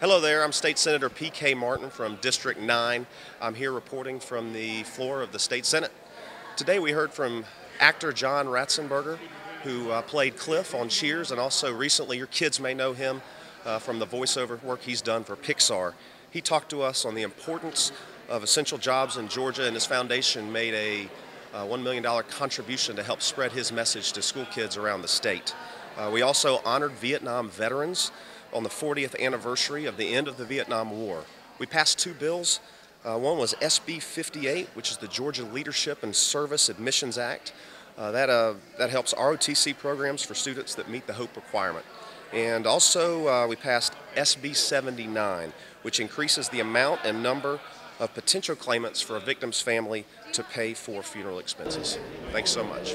Hello there, I'm State Senator P.K. Martin from District 9. I'm here reporting from the floor of the State Senate. Today we heard from actor John Ratzenberger, who uh, played Cliff on Cheers, and also recently your kids may know him uh, from the voiceover work he's done for Pixar. He talked to us on the importance of essential jobs in Georgia, and his foundation made a uh, $1 million contribution to help spread his message to school kids around the state. Uh, we also honored Vietnam veterans on the 40th anniversary of the end of the Vietnam War. We passed two bills. Uh, one was SB 58, which is the Georgia Leadership and Service Admissions Act. Uh, that, uh, that helps ROTC programs for students that meet the HOPE requirement. And also, uh, we passed SB 79, which increases the amount and number of potential claimants for a victim's family to pay for funeral expenses. Thanks so much.